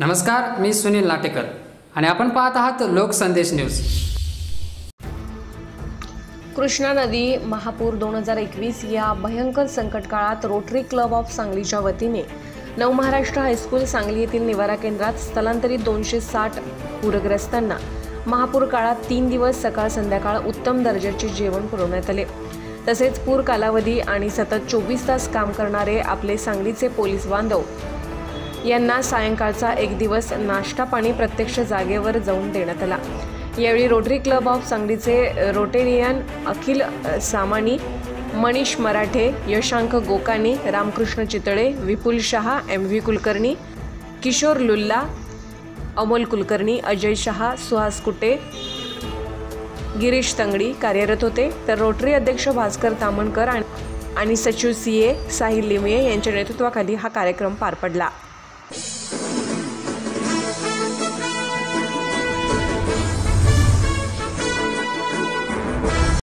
नमस्कार मी सुनील लाटेकर आणि आपण पाहत आहात लोकसंदेश न्यूज. कृष्णा नदी महापूर दोन हजार एकवीस या भयंकर संकट काळात रोटरी क्लब ऑफ सांगलीच्या वतीने नवमहाराष्ट्र हायस्कूल सांगली येथील निवारा केंद्रात स्थलांतरित दोनशे साठ पूरग्रस्तांना महापूर काळात तीन दिवस सकाळ संध्याकाळ उत्तम दर्जाचे जेवण पुरवण्यात आले. तसेच पूर कालावधी आणि सतत चोवीस तास काम करणारे आपले सांगलीचे पोलीस बांधव यांना सायंकाळचा एक दिवस नाश्ता पाणी प्रत्यक्ष जागेवर जाऊन देण्यात आला. यावेळी रोटरी क्लब ऑफ सांगलीचे Rotarian Akhil Samani Manish Marathe Yashank Gokani Ramkrishna Chitale Vipul Shah M V Kulkarni Kishor Lulla Amol Kulkarni Ajay Shah Suhas Kute Girish Tangadi कार्यरत होते. तर रोटरी अध्यक्ष भास्कर तामणकर आणि- आणि सचिव सी ए साहिल लिमये यांच्या नेतृत्वाखाली हा कार्यक्रम पार पडला.